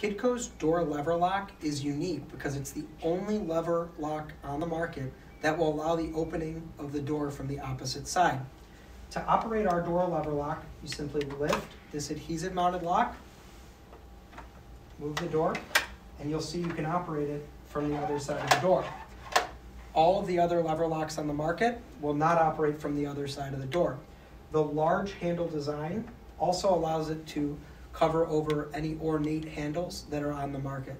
KidCo's door lever lock is unique because it's the only lever lock on the market that will allow the opening of the door from the opposite side. To operate our door lever lock, you simply lift this adhesive mounted lock, move the door, and you'll see you can operate it from the other side of the door. All of the other lever locks on the market will not operate from the other side of the door. The large handle design also allows it to cover over any ornate handles that are on the market.